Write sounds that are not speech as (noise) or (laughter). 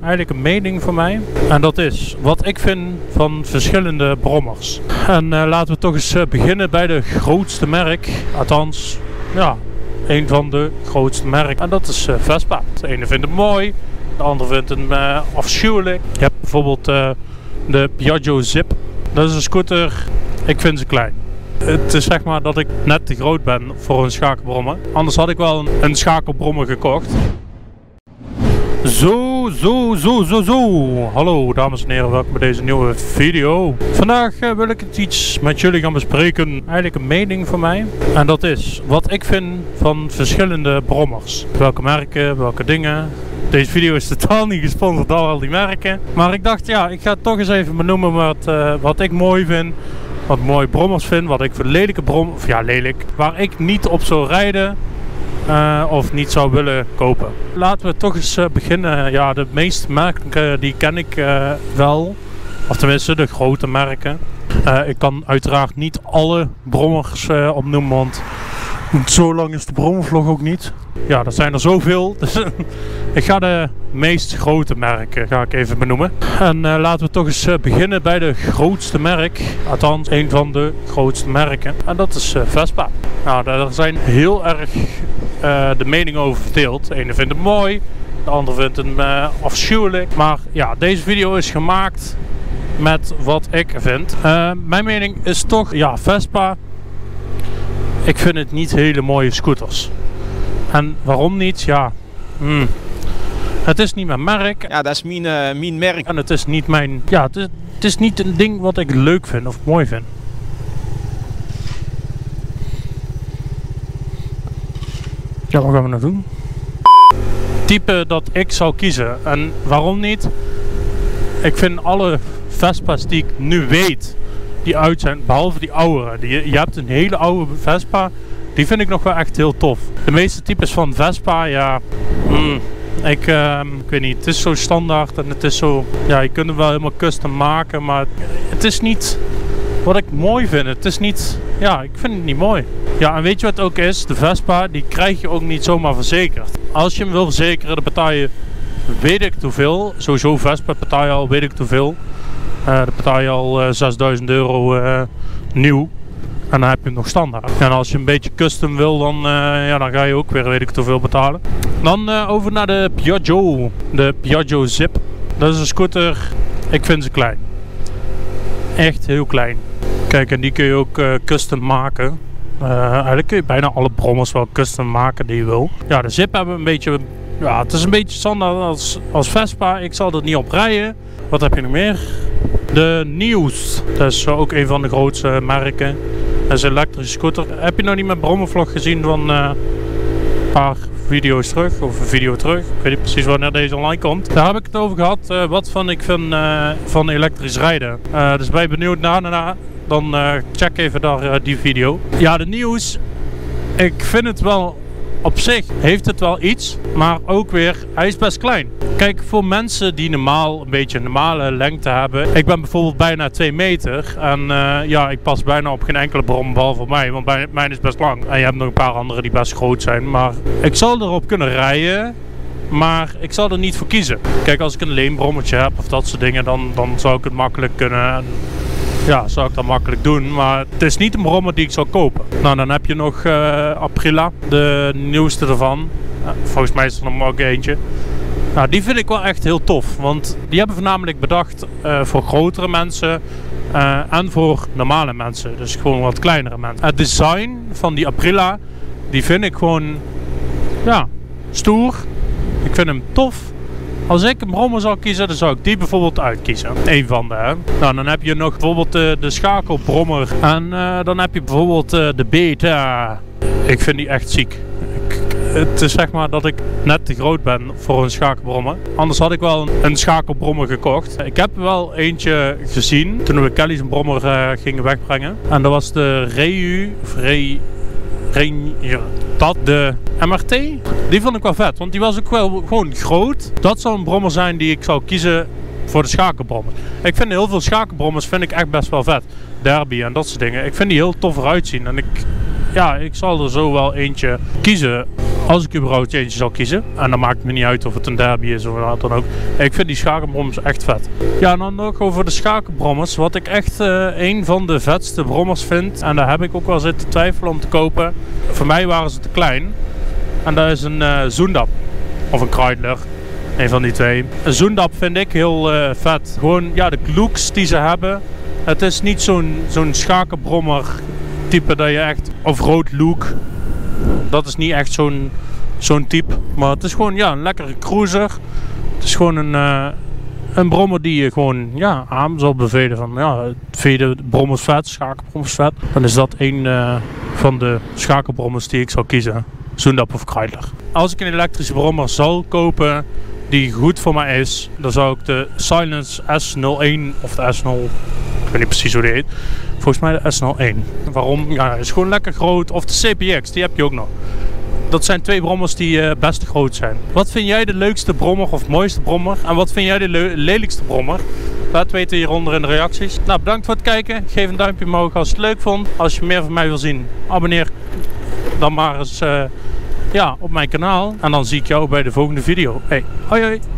Eigenlijk een mening van mij. En dat is wat ik vind van verschillende brommers. En eh, laten we toch eens eh, beginnen bij de grootste merk. Althans, ja, een van de grootste merken. En dat is eh, Vespa. De ene vindt het mooi, de ander vindt hem afschuwelijk. Je hebt bijvoorbeeld de Piaggio Zip. Dat is een scooter, ik vind ze klein. Het is zeg maar dat ik net te groot ben voor een schakelbrommer. Anders had ik wel een, een schakelbrommer gekocht. Zo, zo, zo, zo, zo. Hallo dames en heren, welkom bij deze nieuwe video. Vandaag eh, wil ik het iets met jullie gaan bespreken. Eigenlijk een mening van mij. En dat is wat ik vind van verschillende brommers. Welke merken, welke dingen. Deze video is totaal niet gesponsord door al die merken. Maar ik dacht, ja, ik ga toch eens even benoemen wat, eh, wat ik mooi vind. Wat mooie brommers vind. Wat ik voor lelijke brom... Of ja, lelijk. Waar ik niet op zou rijden. Eh, of niet zou willen kopen. Laten we toch eens eh, beginnen. Ja, de meeste merken eh, die ken ik wel. Of tenminste de grote merken. Ik kan uiteraard niet alle brommers opnoemen, want zo lang is de brommervlog ook niet. Ja, er zijn er zoveel. Dus (laughs) ik ga de meest grote merken ga ik even benoemen. En eh, laten we toch eens eh, beginnen bij de grootste merk. Althans, een van de grootste merken. En dat is eh, Vespa. Nou, daar zijn heel erg de meningen over verdeeld. De ene vindt het mooi, de ander vindt eh, afschuwelijk. Maar ja, deze video is gemaakt met wat ik vind. Mijn mening is toch, ja, Vespa. Ik vind het niet hele mooie scooters. En waarom niet? Ja, hmm. het is niet mijn merk. Ja, dat is mijn, eh, mijn merk. En het is niet mijn. Ja, het is, het is niet een ding wat ik leuk vind of mooi vind. Ja, wat gaan we nou doen? Type dat ik zou kiezen. En waarom niet? Ik vind alle Vespa's die ik nu weet, die uit zijn, behalve die oudere. Die, je hebt een hele oude Vespa, die vind ik nog wel echt heel tof. De meeste types van Vespa, ja, hmm, ik, ehm, ik weet niet, het is zo standaard en het is zo, ja, je kunt hem wel helemaal custom maken, maar het is niet wat ik mooi vind. Het is niet, ja, ik vind het niet mooi. Ja, en weet je wat ook is? De Vespa, die krijg je ook niet zomaar verzekerd. Als je hem wil verzekeren, dan betaal je, weet ik hoeveel. Sowieso Vespa betaal je al, weet ik hoeveel. Eh dan betaal je al eh, 6000 euro eh, nieuw. En dan heb je hem nog standaard. En als je een beetje custom wil, dan, eh, ja, dan ga je ook weer weet ik hoeveel betalen. Dan eh, over naar de Piaggio. De Piaggio Zip. Dat is een scooter, ik vind ze klein. Echt heel klein. Kijk, en die kun je ook eh, custom maken. Eh, eigenlijk kun je bijna alle brommers wel custom maken die je wil. Ja, de Zip hebben een beetje... Ja, het is een beetje standaard als, als Vespa. Ik zal er niet op rijden. Wat heb je nog meer? De Nieuws. Dat is ook een van de grootste merken. Dat is een elektrische scooter. Heb je nog niet mijn brommervlog gezien van eh, een paar video's terug? Of een video terug? Ik weet niet precies wanneer deze online komt. Daar heb ik het over gehad. eh, wat van ik vind eh, van elektrisch rijden. Dus ben je benieuwd naar, daarna, dan check even daar die video. Ja, de Nieuws. Ik vind het wel op zich heeft het wel iets, maar ook weer, hij is best klein. Kijk, voor mensen die normaal een beetje een normale lengte hebben. Ik ben bijvoorbeeld bijna 2 meter. En eh, ja, ik pas bijna op geen enkele brom, behalve mij. Want mijn is best lang. En je hebt nog een paar andere die best groot zijn. Maar ik zal erop kunnen rijden. Maar ik zal er niet voor kiezen. Kijk, als ik een leenbrommetje heb of dat soort dingen, dan, dan zou ik het makkelijk kunnen. Ja, zou ik dat makkelijk doen. Maar het is niet een brommer die ik zou kopen. Nou, dan heb je nog eh, Aprila, de nieuwste ervan. Eh, volgens mij is er nog ook eentje. Nou, die vind ik wel echt heel tof. Want die hebben voornamelijk bedacht eh, voor grotere mensen en voor normale mensen. Dus gewoon wat kleinere mensen. Het design van die Aprila, die vind ik gewoon, ja, stoer. Ik vind hem tof. Als ik een brommer zou kiezen, dan zou ik die bijvoorbeeld uitkiezen. Eén van de. Nou, dan heb je nog bijvoorbeeld de, de schakelbrommer. En eh, dan heb je bijvoorbeeld eh, de beta. Ik vind die echt ziek. Ik- het is zeg maar dat ik net te groot ben voor een schakelbrommer. Anders had ik wel een, schakelbrommer gekocht. Ik heb wel eentje gezien toen we Kelly's brommer eh, gingen wegbrengen. En dat was de Reu, of Ja, dat de MRT. Die vond ik wel vet, want die was ook wel gewoon groot. Dat zou een brommer zijn die ik zou kiezen voor de schakelbrommer. Ik vind heel veel schakelbrommers vind ik echt best wel vet. Derby en dat soort dingen. Ik vind die heel tof eruit zien. En ik, ja, ik zal er zo wel eentje kiezen Als ik überhaupt eentje zal kiezen. En dan maakt het me niet uit of het een derby is of wat dan ook. Ik vind die schakenbrommers echt vet. Ja, en dan nog over de schakenbrommers. Wat ik echt uh, een van de vetste brommers vind. En daar heb ik ook wel zitten twijfelen om te kopen. Voor mij waren ze te klein. En dat is een uh, Zoendap. Of een Kreidler. Een van die twee. Een Zoendap vind ik heel uh, vet. Gewoon ja, de looks die ze hebben. Het is niet zo'n zo'n schakenbrommer type dat je echt... Of rood look. Dat is niet echt zo'n zo'n type. Maar het is gewoon ja, een lekkere cruiser. Het is gewoon een, uh, een brommer die je gewoon ja, aan zal bevelen. Van, ja, vind je de brommers vet, schakelbrommers vet? Dan is dat een uh, van de schakelbrommers die ik zou kiezen. Zundap of Kreidler. Als ik een elektrische brommer zal kopen die goed voor mij is, dan zou ik de Silence S01 of de S0, ik weet niet precies hoe die heet. Volgens mij de S01. Waarom? Ja, is gewoon lekker groot. Of de CPX, die heb je ook nog. Dat zijn twee brommers die uh, best groot zijn. Wat vind jij de leukste brommer of mooiste brommer? En wat vind jij de le lelijkste brommer? Laat weten hieronder in de reacties. Nou, bedankt voor het kijken. Geef een duimpje omhoog als je het leuk vond. Als je meer van mij wil zien, abonneer dan maar eens uh, ja, op mijn kanaal. En dan zie ik jou bij de volgende video. Hey, hoi hoi!